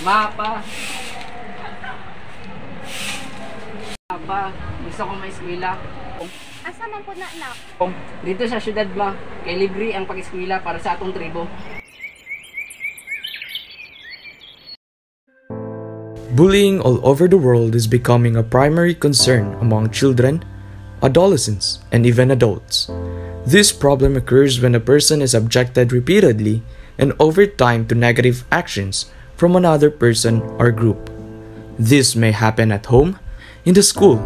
Mapa. Mapa, gusto ko may eskwela. Asa man po na anak? Dito sa syudad ma, kay libre ang pag-eskwela para sa atong tribo. Bullying all over the world is becoming a primary concern among children, adolescents, and even adults. This problem occurs when a person is subjected repeatedly and over time to negative actions from another person or group. This may happen at home, in the school,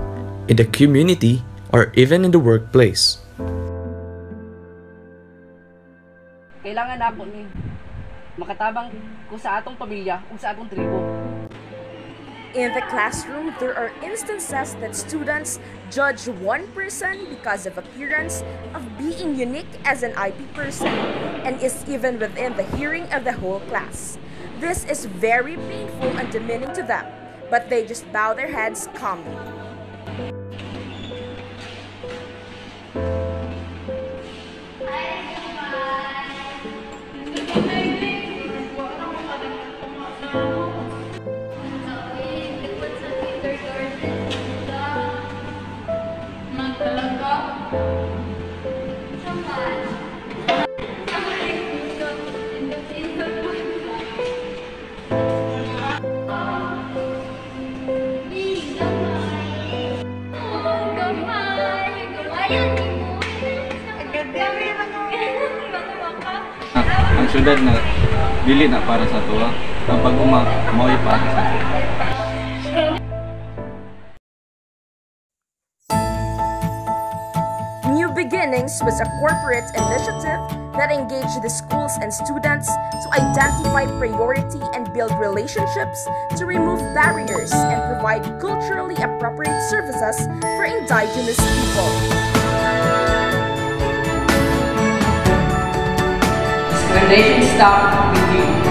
in the community, or even in the workplace. Kailangan na ako ni makatabang ko sa atong pamilya ug sa atong tribo. In the classroom, there are instances that students judge one person because of appearance, of being unique as an IP person, and is even within the hearing of the whole class. This is very painful and demeaning to them, but they just bow their heads calmly. Ang na dili na para sa tuwa ang pag-uma para sa tuwa New Beginnings was a corporate initiative that engaged the schools and students to identify priority and build relationships to remove barriers and provide culturally appropriate services for indigenous people. congratulations start with you.